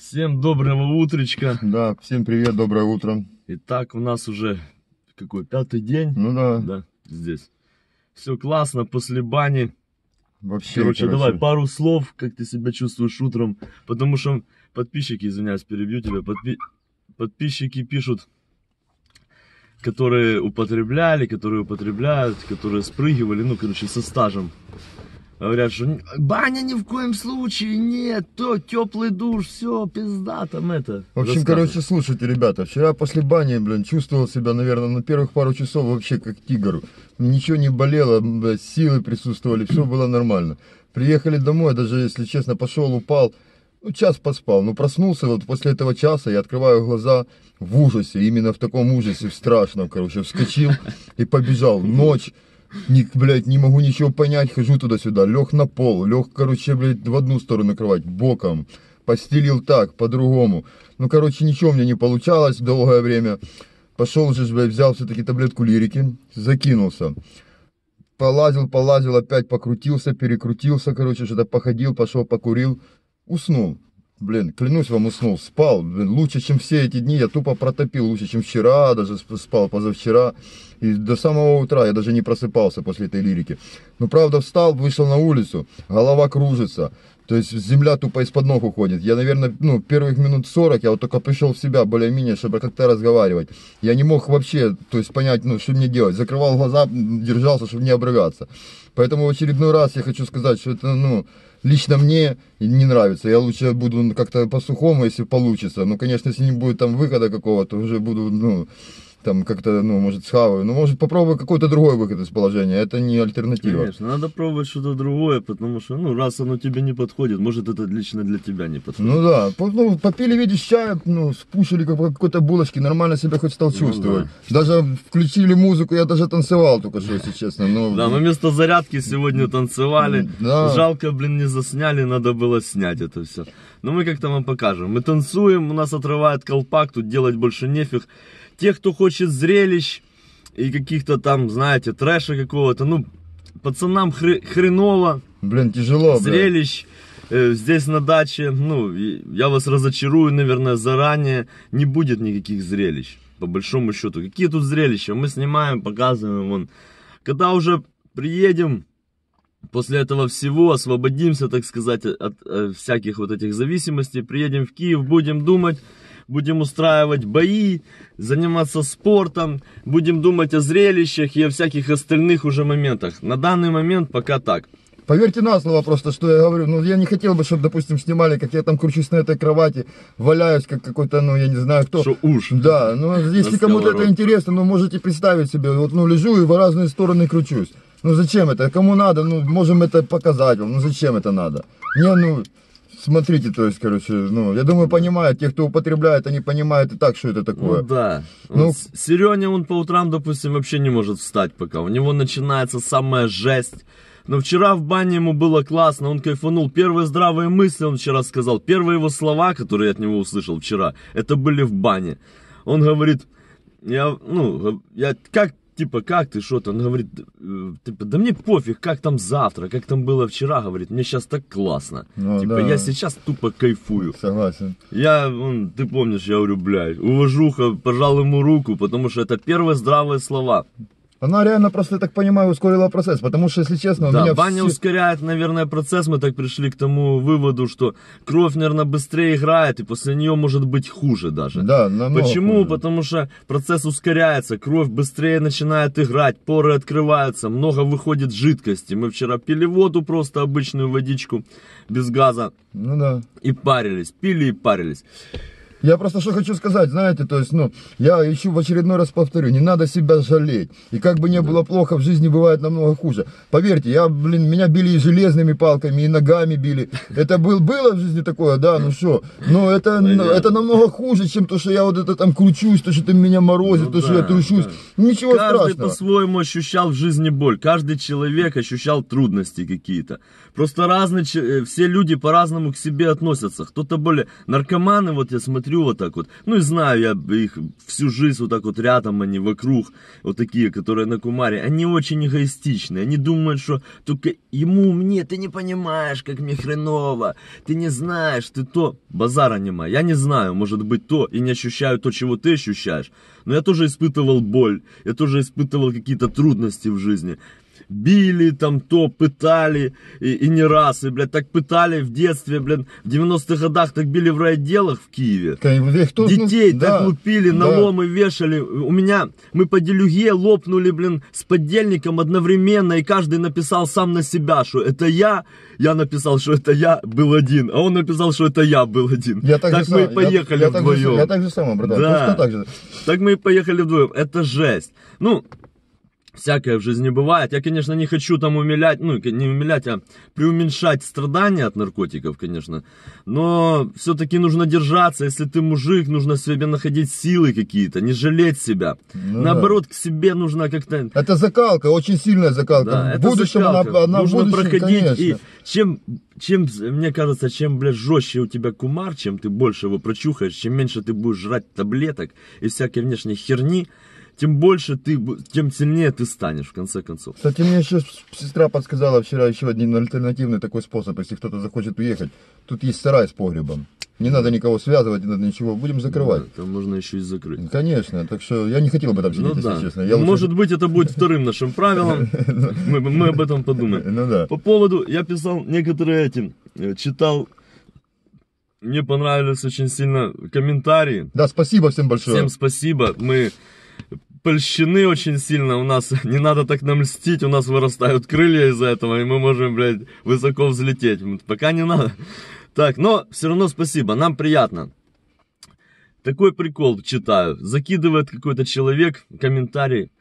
Всем доброго утречка. Да, всем привет, доброе утро. Итак, у нас уже какой пятый день. Ну да, Да, здесь. Все классно, после бани. вообще, Короче, давай пару слов, как ты себя чувствуешь утром. Потому что подписчики, извиняюсь, перебью тебя, подпи- подписчики пишут, которые употребляли, которые употребляют, которые спрыгивали, ну, короче, со стажем. Говорят, что «Н- баня ни в коем случае, нет, то теплый душ, все, пизда там это. В общем, короче, слушайте, ребята, вчера после бани, блин, чувствовал себя, наверное, на первых пару часов вообще как тигр. Ничего не болело, блядь, силы присутствовали, все было нормально. Приехали домой, даже, если честно, пошел, упал, ну, час поспал, но проснулся вот после этого часа, я открываю глаза в ужасе, именно в таком ужасе, в страшном, короче, вскочил и побежал. Ночь, не, блядь, не могу ничего понять, хожу туда-сюда, лег на пол, лег, короче, блядь, в одну сторону кровать, боком, постелил так, по-другому. Ну, короче, ничего у меня не получалось долгое время. Пошел уже, блядь, взял все-таки таблетку лирики, закинулся. Полазил, полазил, опять покрутился, перекрутился, короче, что-то походил, пошел, покурил, уснул. Блин, клянусь вам, уснул, спал. Блин, лучше, чем все эти дни, я тупо протопил, лучше, чем вчера, даже сп- спал позавчера. И до самого утра я даже не просыпался после этой лирики. Ну, правда, встал, вышел на улицу, голова кружится. То есть земля тупо из-под ног уходит. Я, наверное, ну, первых минут 40 я вот только пришел в себя более-менее, чтобы как-то разговаривать. Я не мог вообще, то есть понять, ну, что мне делать. Закрывал глаза, держался, чтобы не обрываться. Поэтому в очередной раз я хочу сказать, что это, ну, лично мне не нравится. Я лучше буду как-то по-сухому, если получится. Ну, конечно, если не будет там выхода какого-то, уже буду, ну, там как-то, ну, может, схаваю. Ну, может, попробую какой-то другой выход из положения. Это не альтернатива. Конечно, надо пробовать что-то другое, потому что, ну, раз оно тебе не подходит, может, это лично для тебя не подходит. Ну да, ну, попили, видишь, чая, ну, спушили как- какой-то булочки, нормально себя хоть стал чувствовать. Даже включили музыку, я даже танцевал только что, если честно. Ну, Да, мы вместо зарядки сегодня танцевали. Да. Жалко, блин, не засняли, надо было снять это все. Но мы как-то вам покажем. Мы танцуем, у нас отрывает колпак, тут делать больше нефиг. Те, кто хочет зрелищ и каких-то там, знаете, трэша какого-то, ну, пацанам хры- хреново, блин, тяжело, блин. зрелищ э, здесь на даче, ну, я вас разочарую, наверное, заранее, не будет никаких зрелищ, по большому счету. Какие тут зрелища? Мы снимаем, показываем, вон. Когда уже приедем, после этого всего освободимся, так сказать, от э, всяких вот этих зависимостей, приедем в Киев, будем думать, будем устраивать бои, заниматься спортом, будем думать о зрелищах и о всяких остальных уже моментах. На данный момент пока так. Поверьте на слово просто, что я говорю. Ну, я не хотел бы, чтобы, допустим, снимали, как я там кручусь на этой кровати, валяюсь, как какой-то, ну, я не знаю кто. Что уж. Да, ну, если кому-то это интересно, ну, можете представить себе, вот, ну, лежу и в разные стороны кручусь. Ну, зачем это? Кому надо? Ну, можем это показать вам. Ну, зачем это надо? Не, ну, смотрите, то есть, короче, ну, я думаю, понимают, те, кто употребляет, они понимают и так, что это такое. Ну да. Ну- Вот Сереня, он по утрам, допустим, вообще не может встать пока. У него начинается самая жесть. Но вчера в бане ему было классно, он кайфанул. Первые здравые мысли он вчера сказал. Первые его слова, которые я от него услышал вчера, это были в бане. Он говорит, я, ну, я, как, типа, как ты, что-то? Он говорит, э, типа, да мне пофиг, как там завтра, как там было вчера, говорит, мне сейчас так классно. Ну типа, да. я сейчас тупо кайфую. Согласен. Я, он, ты помнишь, я говорю, блядь, уважуха, пожал ему руку, потому что это первые здравые слова. Она реально просто, я так понимаю, ускорила процесс, потому что, если честно, у Да, меня баня все- ускоряет, наверное, процесс, мы так пришли к тому выводу, что кровь, наверное, быстрее играет, и после нее может быть хуже даже. Да, намного Почему? хуже. Потому что процесс ускоряется, кровь быстрее начинает играть, поры открываются, много выходит жидкости. Мы вчера пили воду, просто обычную водичку, без газа, Ну да. и парились, пили и парились. Я просто что хочу сказать, знаете, то есть, ну, я еще в очередной раз повторю, не надо себя жалеть. И как бы не было плохо, в жизни бывает намного хуже. Поверьте, я, блин, меня били и железными палками, и ногами били. Это был, было в жизни такое, да, ну что. Но это, ну, это намного хуже, чем то, что я вот это там кручусь, то, что ты меня морозит, Ну то, что да, я трущусь. да. Ничего Каждый страшного. по-своему ощущал в жизни боль. Каждый человек ощущал трудности какие-то. Просто разные, э, все люди по-разному к себе относятся. Кто-то более наркоманы, вот я смотрю, смотрю вот так вот, ну и знаю я их всю жизнь вот так вот рядом, они вокруг, вот такие, которые на Кумаре, они очень эгоистичны, они думают, что только ему, мне, ты не понимаешь, как мне хреново, ты не знаешь, ты то, базара нема, я не знаю, может быть то, и не ощущаю то, чего ты ощущаешь, но я тоже испытывал боль, я тоже испытывал какие-то трудности в жизни, били там то, пытали, и, и не раз, и, блядь, так пытали в детстве, блядь, в 90-х годах так били в райотделах в Киеве. Ну, Детей да, так лупили, да. наломы вешали. У меня, мы по делюге лопнули, блин, с поддельником одновременно, и каждый написал сам на себя, что это я, я написал, что это я был один, а он написал, что это я был один. Я так, так мы сам- и поехали я, я так же- вдвоем. я так же сам, братан. Да. Так же. Так мы и поехали вдвоем. Это жесть. Ну, всякое в жизни бывает. Я, конечно, не хочу там умилять, ну, не умилять, а преуменьшать страдания от наркотиков, конечно. Но все-таки нужно держаться. Если ты мужик, нужно в себе находить силы какие-то, не жалеть себя. Ну Наоборот, к себе нужно как-то... Это закалка, очень сильная закалка. Да, это будущем закалка. она, она нужно будущем, проходить. конечно. И чем, чем, мне кажется, чем, блядь, жестче у тебя кумар, чем ты больше его прочухаешь, чем меньше ты будешь жрать таблеток и всякой внешней херни, тем больше ты, тем сильнее ты станешь, в конце концов. Кстати, мне еще сестра подсказала вчера еще один альтернативный такой способ, если кто-то захочет уехать. Тут есть сарай с погребом. Не надо никого связывать, не надо ничего. Будем закрывать. Да, там можно еще и закрыть. Конечно, так что я не хотел бы там сидеть, Ну если да. честно. Я лучше- Может быть, это будет вторым нашим правилом. Мы, мы об этом подумаем. Ну да. По поводу, я писал некоторые эти, э, читал, мне понравились очень сильно комментарии. Да, спасибо всем большое. Всем спасибо. Мы польщены очень сильно. У нас не надо так нам льстить. У нас вырастают крылья из-за этого. И мы можем, блядь, высоко взлететь. Пока не надо. Так, но все равно спасибо. Нам приятно. Такой прикол читаю. Закидывает какой-то человек комментарий.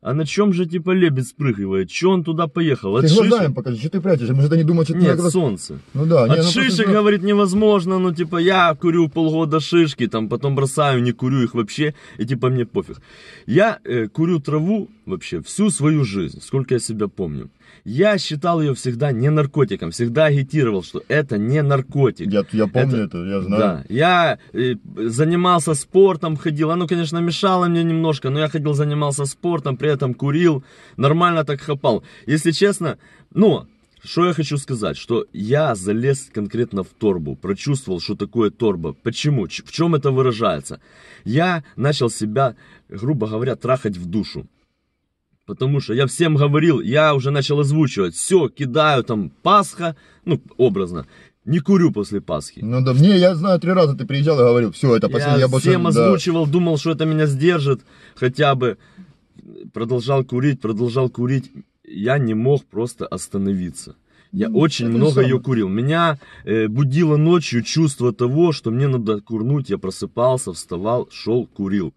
А на чем же типа лебедь спрыгивает? Че он туда поехал? От Ты шишек? глазами покажи, что ты прячешь? Может, они думают, что ты Нет, солнце. Ну да, не, От ну просто шишек, говорит, невозможно, ну, типа, я курю полгода шишки, там, потом бросаю, не курю их вообще, и, типа, мне пофиг. Я э, курю траву вообще всю свою жизнь, сколько я себя помню. Я считал ее всегда не наркотиком, всегда агитировал, что это не наркотик. Я, я помню это, я знаю. Да, я э, занимался спортом, ходил. Оно, конечно, мешало мне немножко, но я ходил, занимался спортом, при этом курил, нормально так хапал. Если честно, ну, что я хочу сказать, что я залез конкретно в торбу, прочувствовал, что такое торба. Почему? В чем это выражается? Я начал себя, грубо говоря, трахать в душу. Потому что я всем говорил, я уже начал озвучивать, все, кидаю там Пасха, ну, образно, не курю после Пасхи. Ну да, мне, я знаю, три раза ты приезжал и говорил, все, это последний, Я я больше... всем да. озвучивал, думал, что это меня сдержит, хотя бы продолжал курить, продолжал курить. Я не мог просто остановиться. Я очень это же много ее курил. Меня э, будило ночью чувство того, что мне надо курнуть. Я просыпался, вставал, шел, курил.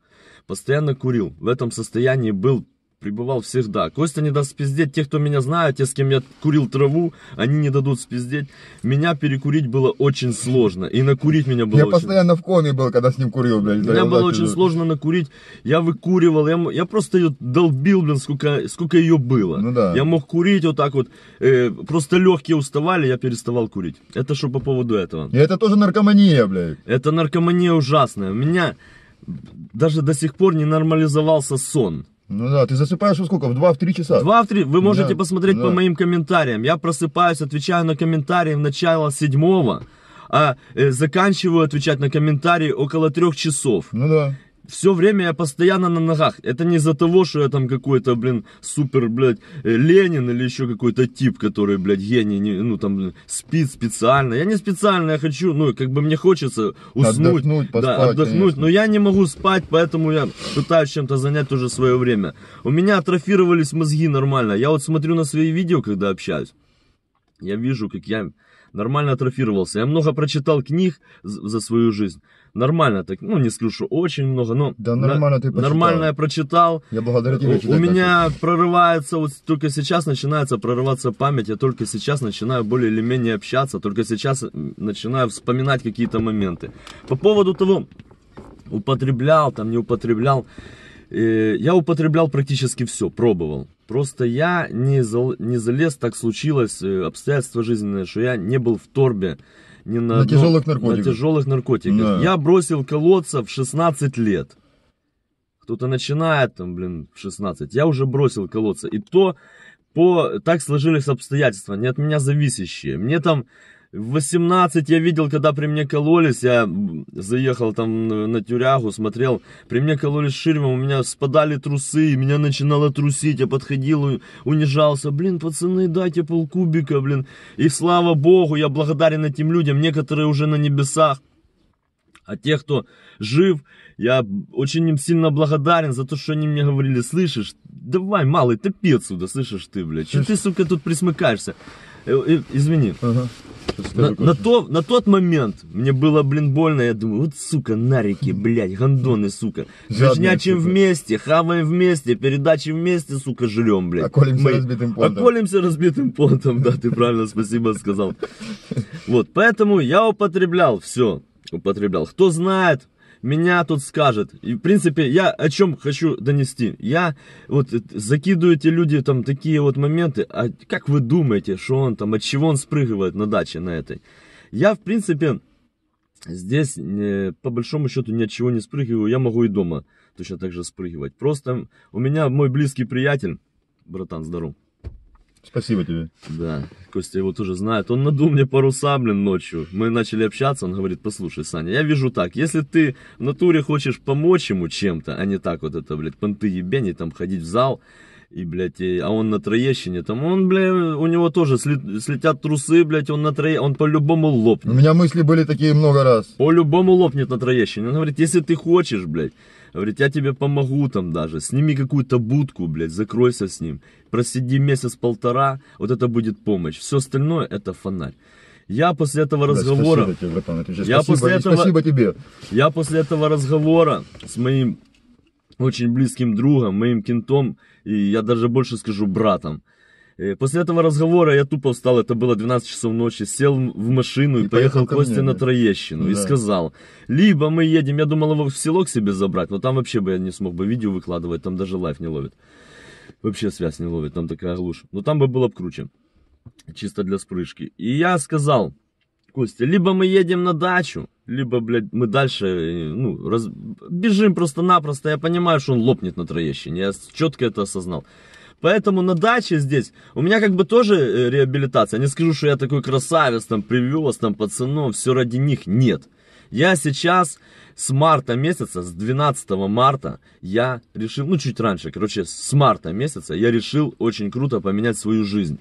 Постоянно курил. В этом состоянии был, пребывал всегда. Костя не даст спиздеть. Те, кто меня знают, те, с кем я курил траву, они не дадут спиздеть. Меня перекурить было очень сложно. И накурить меня было Я очень постоянно в коме был, когда с ним курил, блядь. меня было очень что- сложно накурить. Я выкуривал, я, я просто ее долбил, блин, сколько, сколько ее было. Ну да. Я мог курить вот так вот. э, просто легкие уставали, я переставал курить. Это что по поводу этого. И это тоже наркомания, блядь. Это наркомания ужасная. У меня даже до сих пор не нормализовался сон. Ну да, ты засыпаешь во сколько? В 2-3 часа? Два в три. Вы можете Да, посмотреть да. по моим комментариям. Я просыпаюсь, отвечаю на комментарии в начало седьмого, а э, заканчиваю отвечать на комментарии около трех часов. Ну да. Все время я постоянно на ногах. Это не из-за того, что я там какой-то, блин, супер, блядь, э, Ленин или еще какой-то тип, который, блядь, гений, не- ну там спит специально. Я не специально, я хочу, ну, как бы мне хочется уснуть, Отдохнуть, да, поспать, отдохнуть, конечно. но я не могу спать, поэтому я пытаюсь чем-то занять тоже свое время. У меня атрофировались мозги нормально. Я вот смотрю на свои видео, когда общаюсь. Я вижу, как я нормально атрофировался. Я много прочитал книг за свою жизнь. Нормально так, ну не скажу, что очень много, но Да нормально ты почитал. нормально я прочитал. Я благодаря тебе У, у меня прорывается, вот только сейчас начинается прорываться память, я только сейчас начинаю более или менее общаться, только сейчас начинаю вспоминать какие-то моменты. По поводу того, употреблял, там не употреблял, э, я употреблял практически все, пробовал. Просто я не, зал- не залез, так случилось, э, обстоятельства жизненные, что я не был в торбе. ни на, На тяжелых наркотиках. На тяжелых наркотиках. Да. Я бросил колоться в 16 лет. Кто-то начинает там, блин, в 16. Я уже бросил колоться. И то по так сложились обстоятельства, не от меня зависящие. Мне там в 18 я видел, когда при мне кололись, я заехал там на тюрягу, смотрел, при мне кололись ширмом, у меня спадали трусы, меня начинало трусить, я подходил, унижался, блин, пацаны, дайте полкубика, блин. И слава богу, я благодарен этим людям, некоторые уже на небесах, а те, кто жив, я очень им сильно благодарен за то, что они мне говорили, слышишь, давай, малый, топи отсюда, слышишь ты, блядь, что ты, сука, тут присмыкаешься? Э, э, Извини. Ага. На, на то, на тот момент мне было, блин, больно. Я думаю, вот, сука, нарики, блядь, гандоны, сука. Сука. вместе, хаваем вместе, передачи вместе, сука, жрем, блядь. А колемся Мы- разбитым понтом. А колемся разбитым понтом, да, ты правильно, спасибо сказал. Вот, поэтому я употреблял все, употреблял. Кто знает, меня тут скажет. И, в принципе, я о чем хочу донести. Я вот закидываю эти люди там такие вот моменты. А как вы думаете, что он там, от чего он спрыгивает на даче на этой? Я, в принципе, здесь по большому счету ни от чего не спрыгиваю. Я могу и дома точно так же спрыгивать. Просто у меня мой близкий приятель, братан, здоров. Спасибо тебе. Да, Костя его тоже знает. Он надул мне паруса, блин, ночью. Мы начали общаться, он говорит, послушай, Саня, я вижу так, если ты в натуре хочешь помочь ему чем-то, а не так вот это, блядь, понты ебени, там, ходить в зал, и, блядь, и- а он на Троещине, там, он, блядь, у него тоже сли- слетят трусы, блядь, он на Трое, он по-любому У лопнет. меня мысли были такие много раз. По-любому лопнет на Троещине. Он говорит, если ты хочешь, блядь, говорит, я тебе помогу там даже. Сними какую-то будку, блядь, закройся с ним. Просиди месяц-полтора, вот это будет помощь. Все остальное это фонарь. Я после этого Да, разговора, Спасибо тебе, братан. Я спасибо, после этого- спасибо тебе. я после этого разговора с моим очень близким другом, моим кентом, и я даже больше скажу братом, После этого разговора я тупо встал, это было 12 часов ночи, сел в машину и, И поехал поехал к ко Косте на да. Троещину и Да. сказал, либо мы едем, я думал его в село к себе забрать, но там вообще бы я не смог бы видео выкладывать, там даже лайф не ловит. Вообще связь не ловит, там такая глушь. Но там бы было бы круче. Чисто для спрыжки. И я сказал, Костя, либо мы едем на дачу, либо, блядь, мы дальше, э, ну, раз- бежим просто-напросто. Я понимаю, что он лопнет на Троещине. Я четко это осознал. Поэтому на даче здесь у меня как бы тоже э, реабилитация. Не скажу, что я такой красавец, там, привез, там, пацанов, все ради них. Нет. Я сейчас с марта месяца, с 12 марта, я решил, ну, чуть раньше, короче, с марта месяца я решил очень круто поменять свою жизнь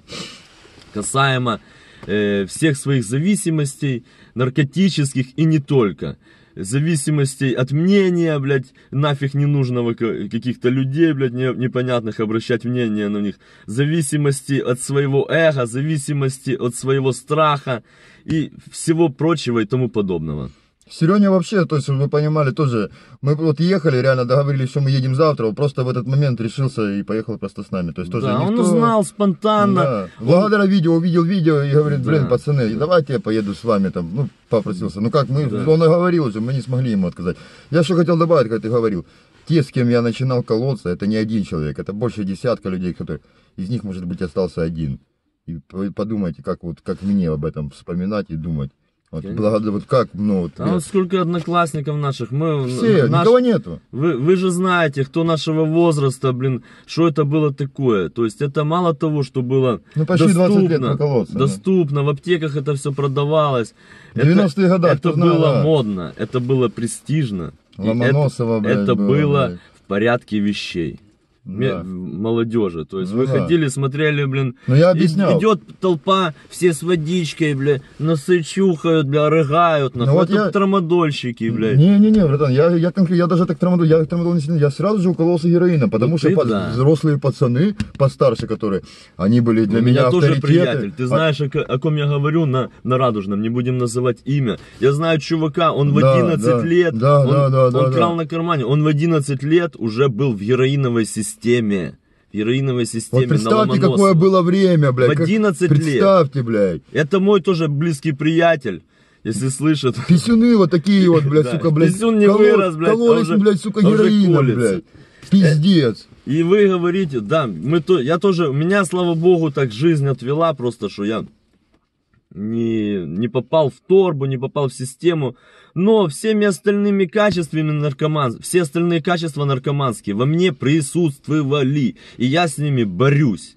касаемо э, всех своих зависимостей, наркотических и не только. Зависимостей от мнения, блядь, нафиг ненужного ка- каких-то людей, блядь, не- непонятных, обращать внимание на них. Зависимости от своего эго, зависимости от своего страха и всего прочего и тому подобного. Сереня вообще, то есть, вы понимали, тоже, мы вот ехали, реально договорились, что мы едем завтра, он просто в этот момент решился и поехал просто с нами. То есть, тоже да, он никто- узнал спонтанно. Да. Благодаря видео, увидел видео и говорит, блин, Да. пацаны, давайте я поеду с вами там, ну, попросился. Ну как, мы, Да. он и говорил уже, мы не смогли ему отказать. Я что хотел добавить, как ты говорил, те, с кем я начинал колоться, это не один человек, это больше десятка людей, которые, из них, может быть, остался один. И подумайте, как вот, как мне об этом вспоминать и думать. Вот, благодаря, вот как, ну, вот, А вот сколько одноклассников наших, мы... все, наш- никого нету. Вы, вы же знаете, кто нашего возраста, блин, что это было такое. То есть это мало того, что было Ну, почти 20 лет доступно, проколоться, да. доступно, в аптеках это все продавалось. В 90-е годы, это кто знал, было да. модно, это было престижно. Ломоносова, это, блядь, это было, было блядь. в порядке вещей. Да. молодежи. То есть Ну вы да. ходили, смотрели, блин. Ну, я объяснял. Идет толпа, все с водичкой, бля, носы чухают, бля, рыгают, нахуй. Ну вот это я- трамадольщики, блядь. Не-не-не, братан, я, я, конкретно, я даже так трамадол, я трамадол не сильно, я сразу же укололся героином, потому Ну что ты по- да. взрослые пацаны, постарше, которые, они были для У меня, меня тоже приятель. Ты А- знаешь, о, о ком я говорю на, на Радужном, не будем называть имя. Я знаю чувака, он в Да, 11 да, лет, да, он, да, да, он да, крал да. на кармане, он в 11 лет уже был в героиновой системе. В героиновой системе Вот представьте, какое было время, блядь. В как- 11 лет. Представьте, блядь. Это мой тоже близкий приятель, если слышит. Писюны вот такие вот, блядь, Да, сука, блядь. писюн не вырос, блядь, Кололись, уже- блядь, сука, героином, блядь. Пиздец. И вы говорите, да, мы то, я тоже, меня, слава богу, так жизнь отвела, просто что я не, не попал в торбу, не попал в систему. Но всеми остальными качествами наркоман, все остальные качества наркоманские во мне присутствовали. И я с ними борюсь.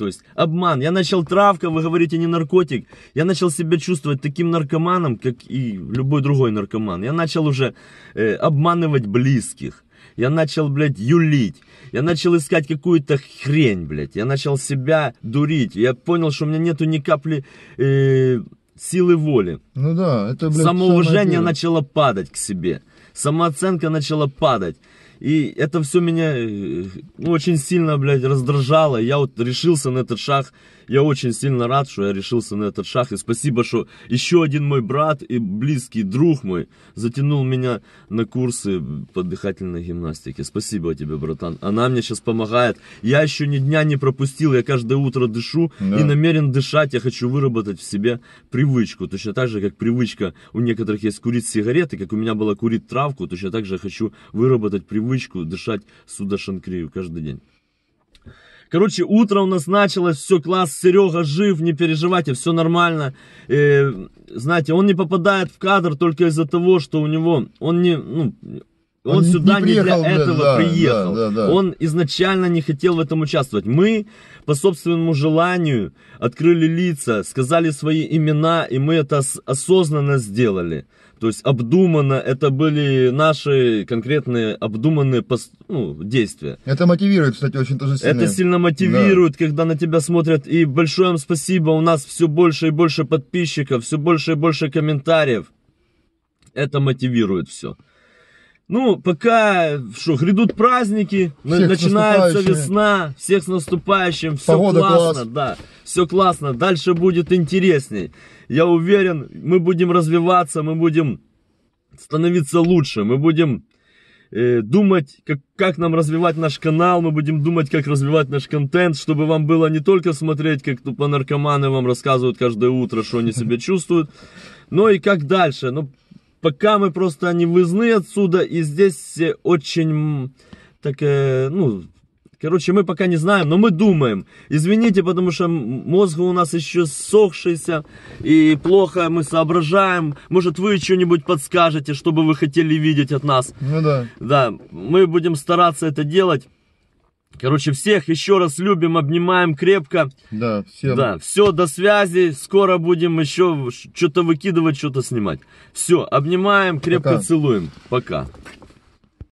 То есть обман. Я начал травка, вы говорите не наркотик. Я начал себя чувствовать таким наркоманом, как и любой другой наркоман. Я начал уже э, обманывать близких. Я начал, блядь, юлить. Я начал искать какую-то хрень, блядь. Я начал себя дурить. Я понял, что у меня нету ни капли э, силы воли. Ну да, это, блядь, Самоуважение самое дело. начало падать к себе. Самооценка начала падать. И это все меня э, ну, очень сильно, блядь, раздражало. Я вот решился на этот шаг. Я очень сильно рад, что я решился на этот шаг. И спасибо, что еще один мой брат и близкий друг мой затянул меня на курсы по дыхательной гимнастике. Спасибо тебе, братан. Она мне сейчас помогает. Я еще ни дня не пропустил. Я каждое утро дышу Да. и намерен дышать. Я хочу выработать в себе привычку. Точно так же, как привычка у некоторых есть курить сигареты, как у меня было курить травку. Точно так же я хочу выработать привычку дышать сюда шанкрию каждый день. Короче, утро у нас началось, все класс, Серега жив, не переживайте, все нормально. Э, знаете, он не попадает в кадр только из-за того, что у него, он не, ну, он, Он сюда не не, для приехал, этого да, приехал. да, да, да. Он изначально не хотел в этом участвовать. Мы по собственному желанию открыли лица, сказали свои имена, и мы это ос- осознанно сделали. То есть обдуманно, это были наши конкретные обдуманные пос- ну, действия. Это мотивирует, кстати, очень тоже сильно. Это сильно мотивирует, когда на тебя смотрят. И большое вам спасибо, у нас все больше и больше подписчиков, все больше и больше комментариев. Это мотивирует все. Ну, пока, что, грядут праздники, Всех начинается весна, всех с наступающим, все Погода классно, класс. да, все классно, дальше будет интересней. Я уверен, мы будем развиваться, мы будем становиться лучше, мы будем э, думать, как, как нам развивать наш канал, мы будем думать, как развивать наш контент, чтобы вам было не только смотреть, как тупо наркоманы вам рассказывают каждое утро, что они себя чувствуют, но и как дальше. Ну, пока мы просто не выездны отсюда, и здесь очень, так, э, ну, короче, мы пока не знаем, но мы думаем. Извините, потому что мозг у нас еще ссохшийся, и плохо мы соображаем. Может, вы что-нибудь подскажете, что бы вы хотели видеть от нас. Ну да. Да, мы будем стараться это делать. Короче, всех еще раз любим, обнимаем крепко. Да, всем. Да, все, до связи. Скоро будем еще что-то выкидывать, что-то снимать. Все, обнимаем, крепко Пока. целуем. Пока.